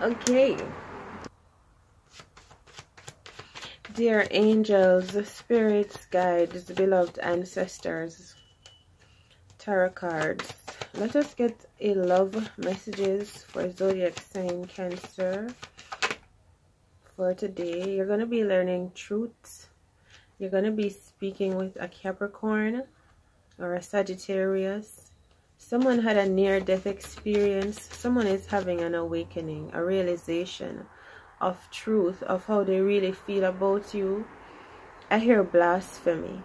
Okay. Dear angels, spirits, guides, beloved ancestors, tarot cards. Let us get a love messages for zodiac sign Cancer for today. You're going to be learning truths. You're going to be speaking with a Capricorn or a Sagittarius. Someone had a near-death experience. Someone is having an awakening, a realization of truth, of how they really feel about you. I hear blasphemy.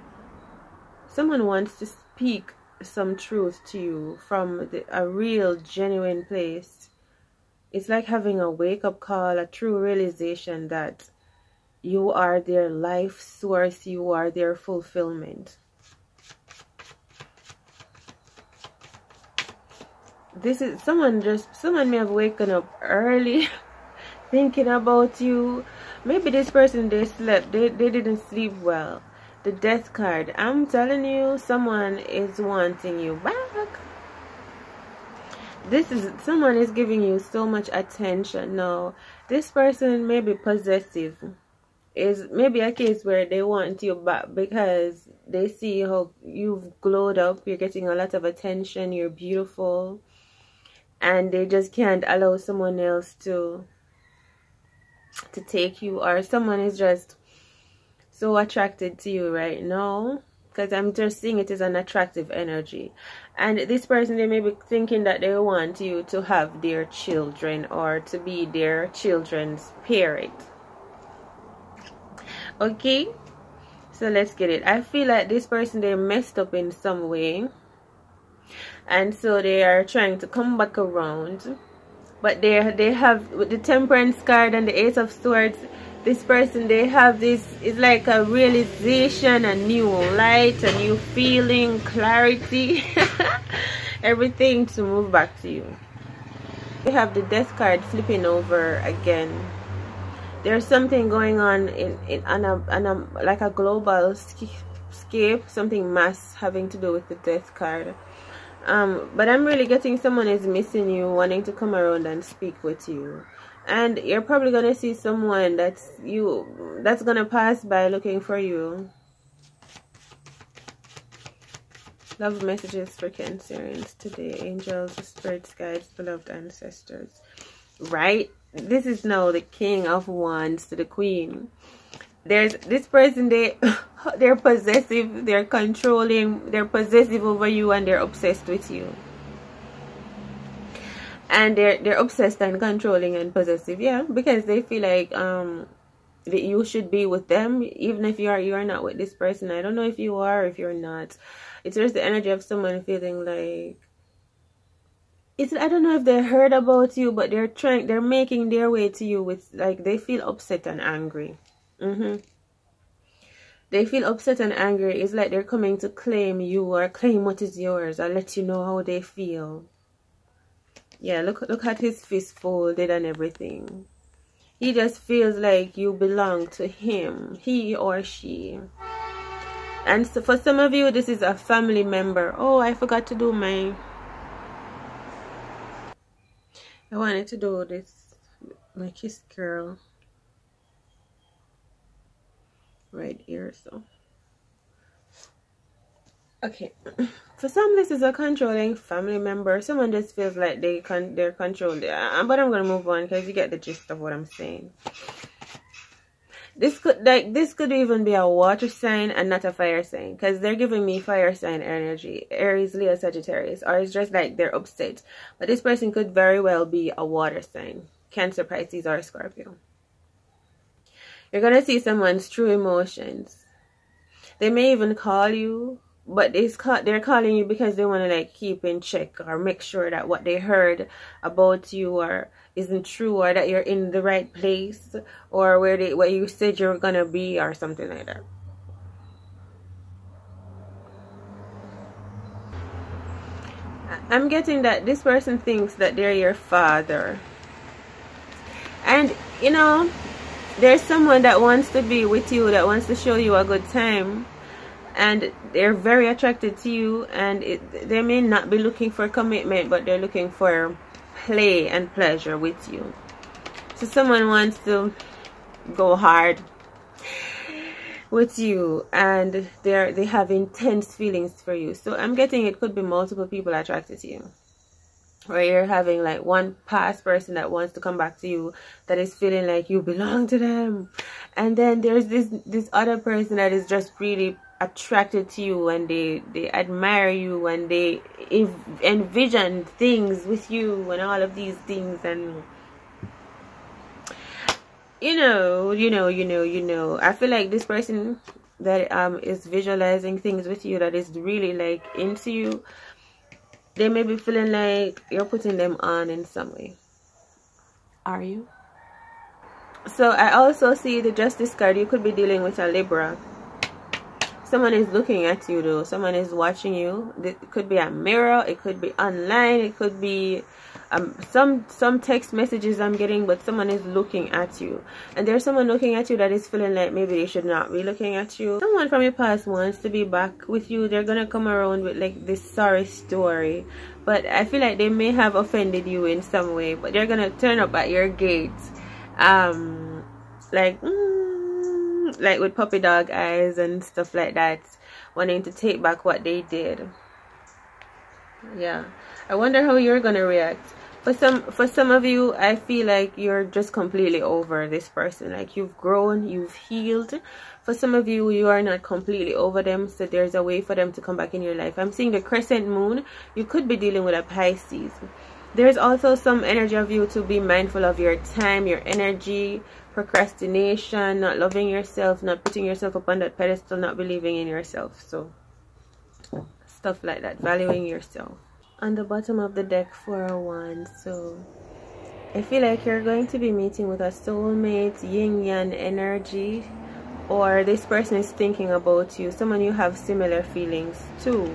Someone wants to speak some truth to you from the, a real, genuine place it's like having a wake up call, a true realization that you are their life source, you are their fulfillment. This is someone just someone may have woken up early thinking about you. Maybe this person they slept, they, they didn't sleep well. The death card. I'm telling you, someone is wanting you back this is someone is giving you so much attention now this person may be possessive is maybe a case where they want you back because they see how you've glowed up you're getting a lot of attention you're beautiful and they just can't allow someone else to to take you or someone is just so attracted to you right now because I'm just seeing it as an attractive energy. And this person, they may be thinking that they want you to have their children or to be their children's parent. Okay? So let's get it. I feel like this person, they messed up in some way. And so they are trying to come back around. But they, they have the temperance card and the ace of swords this person they have this it's like a realization a new light a new feeling clarity. Everything to move back to you. We have the death card flipping over again. There's something going on in, in on a, on a like a global scape something mass having to do with the death card um but i'm really getting someone is missing you wanting to come around and speak with you. And you're probably gonna see someone that's you that's gonna pass by looking for you. Love messages for cancerians today angels spirits guides beloved ancestors. Right? This is now the king of wands to the queen there's this person they they're possessive they're controlling they're possessive over you and they're obsessed with you. And they're they're obsessed and controlling and possessive yeah? Because they feel like um that you should be with them even if you are you are not with this person. I don't know if you are if you're not. It's just the energy of someone feeling like it's i don't know if they heard about you but they're trying they're making their way to you with like they feel upset and angry mm-hmm. They feel upset and angry. It's like they're coming to claim you or claim what is yours or let you know how they feel. Yeah look look at his fist folded and everything. He just feels like you belong to him he or she. And so for some of you this is a family member. Oh i forgot to do my i wanted to do this my kiss girl right here so. Okay. For some this is a controlling family member. Someone just feels like they can they're controlled. Uh, but i'm gonna move on because you get the gist of what i'm saying. This could like this could even be a water sign and not a fire sign because they're giving me fire sign energy. Aries leo sagittarius or it's just like they're upset but this person could very well be a water sign. Cancer pisces or scorpio you're gonna see someone's true emotions. They may even call you but they're calling you because they want to like keep in check or make sure that what they heard about you or isn't true or that you're in the right place or where they where you said you're gonna be or something like that. I'm getting that this person thinks that they're your father. And you know there's someone that wants to be with you that wants to show you a good time and they're very attracted to you and it, they may not be looking for commitment but they're looking for play and pleasure with you. So someone wants to go hard with you and they're they have intense feelings for you. So i'm getting it could be multiple people attracted to you or you're having like one past person that wants to come back to you that is feeling like you belong to them. And then there's this this other person that is just really attracted to you and they they admire you and they envision things with you and all of these things. And you know you know you know you know i feel like this person that um is visualizing things with you that is really like into you they may be feeling like you're putting them on in some way. Are you? So i also see the justice card. You could be dealing with a libra someone is looking at you though someone is watching you it could be a mirror it could be online it could be um, some some text messages I'm getting, but someone is looking at you, and there's someone looking at you that is feeling like maybe they should not be looking at you. Someone from your past wants to be back with you. They're gonna come around with like this sorry story, but I feel like they may have offended you in some way, but they're gonna turn up at your gate, um, like. Mm, like with puppy dog eyes and stuff like that wanting to take back what they did. Yeah. I wonder how you're gonna react. For some for some of you i feel like you're just completely over this person. Like you've grown you've healed. For some of you you are not completely over them so there's a way for them to come back in your life. I'm seeing the crescent moon. You could be dealing with a pisces there's also some energy of you to be mindful of your time your energy procrastination not loving yourself not putting yourself up on that pedestal not believing in yourself. So stuff like that. Valuing yourself. On the bottom of the deck for a oh one. So I feel like you're going to be meeting with a soulmate yin yang energy or this person is thinking about you. Someone you have similar feelings to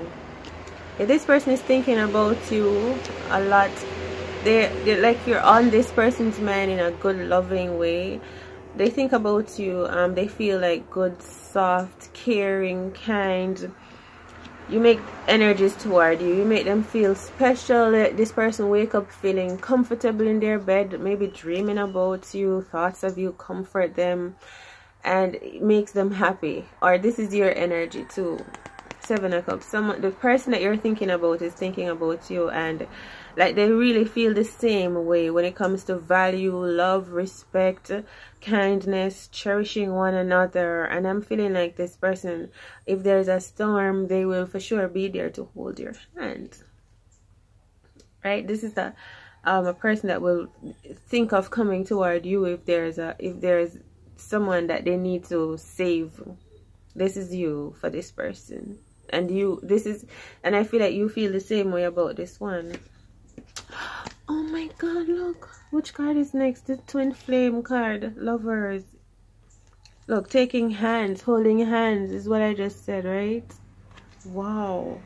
if this person is thinking about you a lot they they like you're on this person's mind in a good loving way. They think about you um they feel like good soft caring kind. You make energies toward you. You make them feel special. This person wake up feeling comfortable in their bed maybe dreaming about you thoughts of you comfort them and it makes them happy. Or this is your energy too seven of cups someone the person that you're thinking about is thinking about you and like they really feel the same way when it comes to value love respect kindness cherishing one another. And i'm feeling like this person if there's a storm they will for sure be there to hold your hand. Right? This is the um, a person that will think of coming toward you if there's a if there's someone that they need to save. This is you for this person and you this is and i feel like you feel the same way about this one. Oh my god look. Which card is next? The twin flame card. Lovers. Look taking hands holding hands is what i just said right? Wow.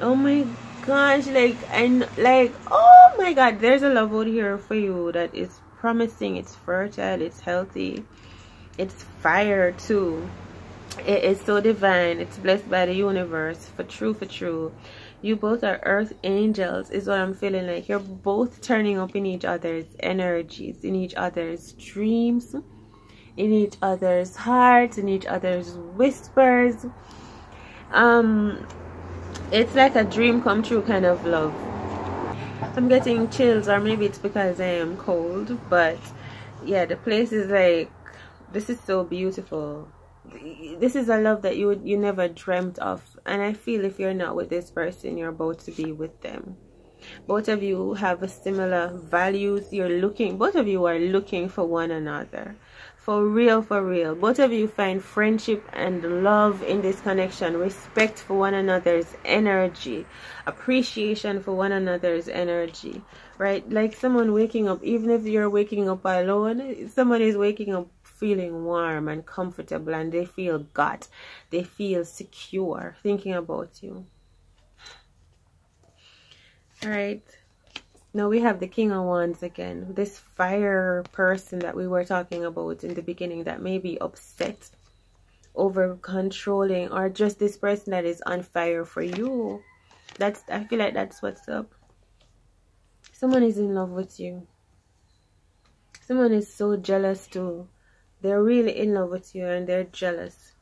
Oh my gosh like and like oh my god there's a love out here for you that is promising. It's fertile. It's healthy. It's fire too it is so divine. It's blessed by the universe. For true for true. You both are earth angels is what i'm feeling like. You're both turning up in each other's energies in each other's dreams in each other's hearts in each other's whispers. Um it's like a dream come true kind of love. I'm getting chills or maybe it's because i am cold but yeah the place is like this is so beautiful this is a love that you you never dreamt of. And i feel if you're not with this person you're about to be with them. Both of you have similar values. You're looking both of you are looking for one another. For real for real. Both of you find friendship and love in this connection. Respect for one another's energy. Appreciation for one another's energy. Right? Like someone waking up even if you're waking up alone someone is waking up feeling warm and comfortable and they feel God. They feel secure thinking about you. Alright. Now we have the King of Wands again. This fire person that we were talking about in the beginning that may be upset over controlling or just this person that is on fire for you. That's I feel like that's what's up. Someone is in love with you someone is so jealous too they're really in love with you and they're jealous.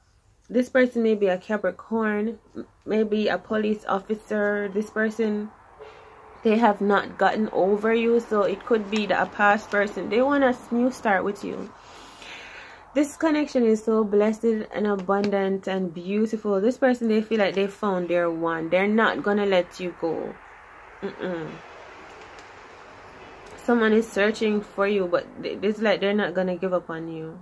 This person may be a capricorn maybe a police officer. This person they have not gotten over you so it could be that a past person. They want a new start with you. This connection is so blessed and abundant and beautiful. This person they feel like they found their one. They're not gonna let you go. Mm -mm. someone is searching for you but it's like they're not gonna give up on you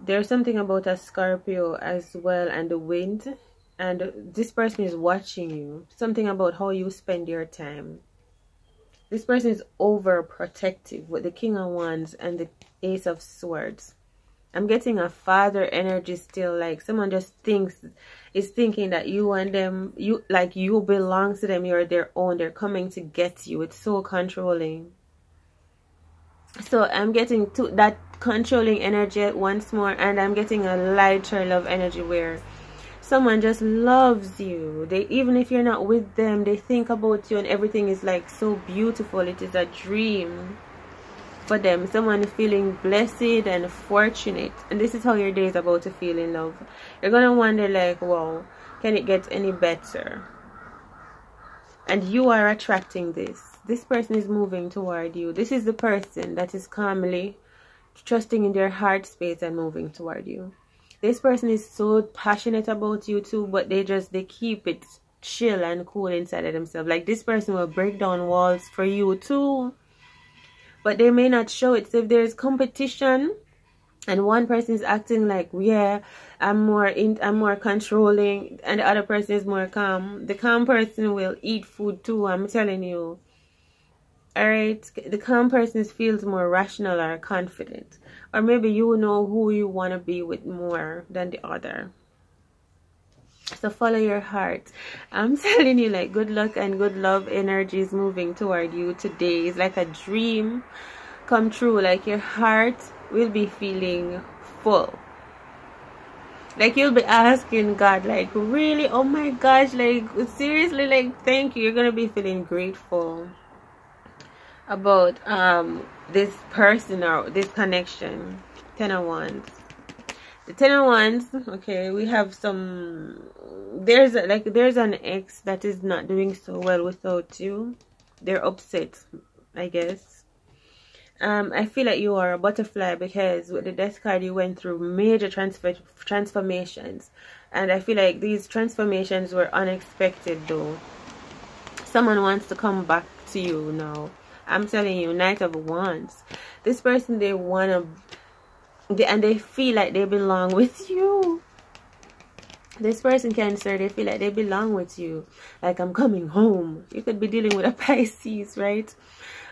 there's something about a scorpio as well and the wind. And this person is watching you. Something about how you spend your time. This person is overprotective with the king of wands and the ace of swords. I'm getting a father energy still like someone just thinks is thinking that you and them you like you belong to them you're their own they're coming to get you. It's so controlling. So I'm getting to that controlling energy once more and I'm getting a lighter love energy where someone just loves you. They even if you're not with them they think about you and everything is like so beautiful. It is a dream for them. Someone feeling blessed and fortunate. And this is how your day is about to feel in love. You're gonna wonder like wow can it get any better? And you are attracting this. This person is moving toward you. This is the person that is calmly trusting in their heart space and moving toward you. This person is so passionate about you too but they just they keep it chill and cool inside of themselves. Like this person will break down walls for you too. But they may not show it. So if there's competition and one person is acting like yeah i'm more in i'm more controlling and the other person is more calm the calm person will eat food too i'm telling you all right the calm person feels more rational or confident. Or maybe you know who you want to be with more than the other. So follow your heart. I'm telling you like good luck and good love energy is moving toward you today. It's like a dream come true. Like your heart will be feeling full. Like you'll be asking god like really? Oh my gosh like seriously like thank you. You're gonna be feeling grateful about um this person or this connection ten of wands. The ten of wands okay we have some there's like there's an ex that is not doing so well without you. They're upset i guess. Um i feel like you are a butterfly because with the death card you went through major transfer transformations. And i feel like these transformations were unexpected though. Someone wants to come back to you now i'm telling you knight of wands. This person they want to and they feel like they belong with you. This person cancer they feel like they belong with you. Like i'm coming home. You could be dealing with a pisces right?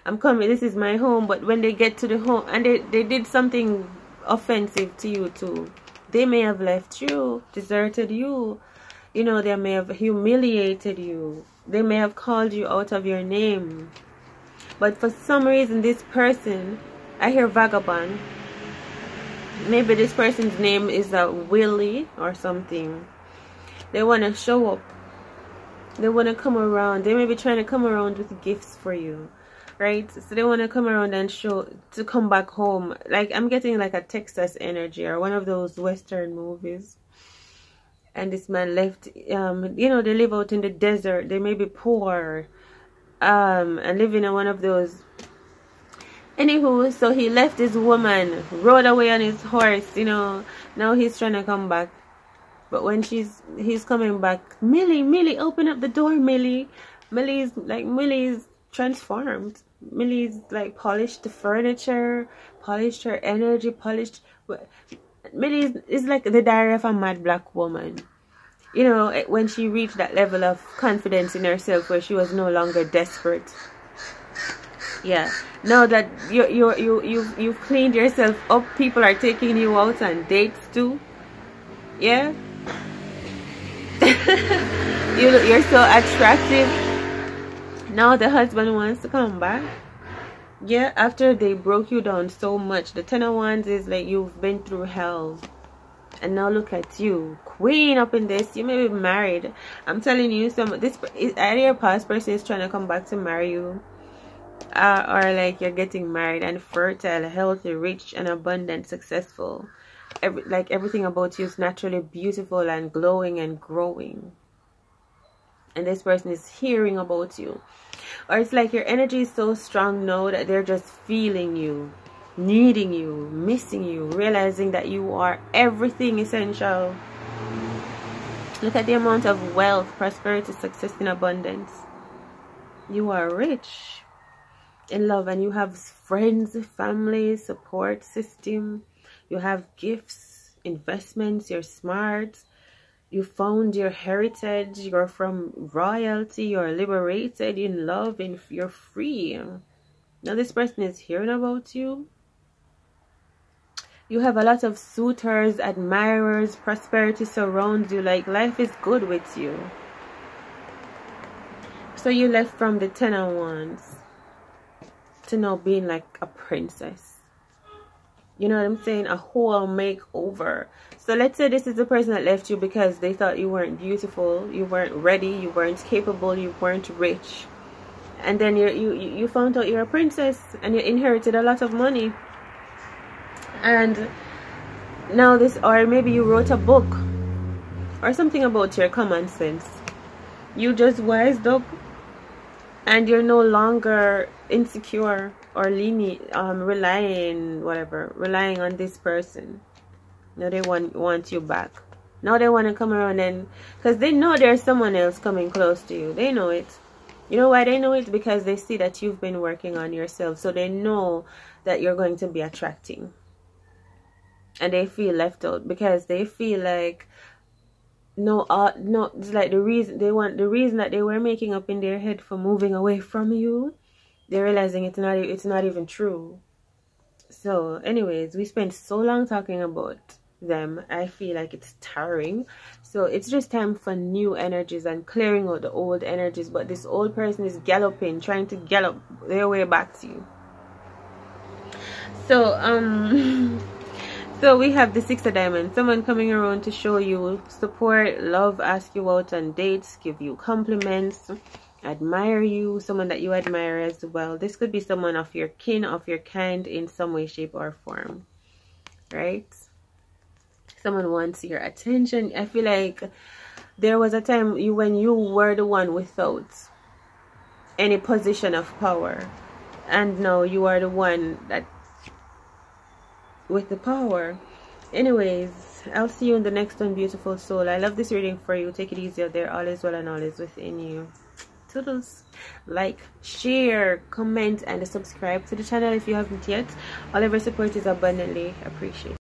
I'm coming this is my home. But when they get to the home and they, they did something offensive to you too. They may have left you deserted you. You know they may have humiliated you. They may have called you out of your name but for some reason this person i hear vagabond maybe this person's name is a uh, Willie or something. They want to show up. They want to come around. They may be trying to come around with gifts for you. Right? So they want to come around and show to come back home. Like I'm getting like a Texas energy or one of those Western movies. And this man left, um, you know, they live out in the desert. They may be poor um, and living in one of those Anywho, so he left his woman, rode away on his horse, you know. Now he's trying to come back. But when she's he's coming back, Millie, Millie, open up the door, Millie. Millie's like Millie's transformed. Millie's like polished the furniture, polished her energy, polished Millie is like the diary of a mad black woman. You know, eh, when she reached that level of confidence in herself where she was no longer desperate. Yeah. Now that you you you you you've cleaned yourself up people are taking you out on dates too. Yeah. You you're so attractive. Now the husband wants to come back. Yeah after they broke you down so much the ten of wands is like you've been through hell. And now look at you queen up in this. You may be married. I'm telling you some this either your past person is trying to come back to marry you uh, are, are like you're getting married and fertile healthy rich and abundant successful. Every, like everything about you is naturally beautiful and glowing and growing. And this person is hearing about you. Or it's like your energy is so strong now that they're just feeling you needing you missing you realizing that you are everything essential look at the amount of wealth prosperity success and abundance. You are rich in love and you have friends family support system. You have gifts investments you're smart. You found your heritage you're from royalty you're liberated in love and you're free. Now this person is hearing about you you have a lot of suitors admirers prosperity surrounds you like life is good with you. So you left from the ten of wands to now being like a princess. You know what i'm saying? A whole makeover. So let's say this is the person that left you because they thought you weren't beautiful you weren't ready you weren't capable you weren't rich. And then you you you found out you're a princess and you inherited a lot of money and now this or maybe you wrote a book or something about your common sense. You just wised up and you're no longer insecure or leaning um relying whatever relying on this person. Now they want want you back. Now they want to come around and because they know there's someone else coming close to you. They know it. You know why they know it? Because they see that you've been working on yourself. So they know that you're going to be attracting and they feel left out because they feel like no uh no it's like the reason they want the reason that they were making up in their head for moving away from you they're realizing it's not it's not even true. So anyways we spent so long talking about them i feel like it's tiring. So it's just time for new energies and clearing out the old energies but this old person is galloping trying to gallop their way back to you. So um so we have the six of diamonds. Someone coming around to show you support love ask you out on dates give you compliments admire you someone that you admire as well. This could be someone of your kin of your kind in some way shape or form right? Someone wants your attention. I feel like there was a time you when you were the one without any position of power and now you are the one that with the power. Anyways i'll see you in the next one beautiful soul. I love this reading for you. Take it easy out there. All is well and all is within you. Toodles. Like share comment and subscribe to the channel if you haven't yet. All of your support is abundantly appreciated